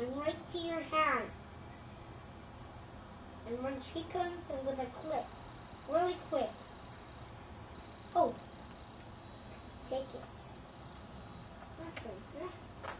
and right to your hand. And when she comes, I'm gonna click really quick. Oh, take it. Awesome.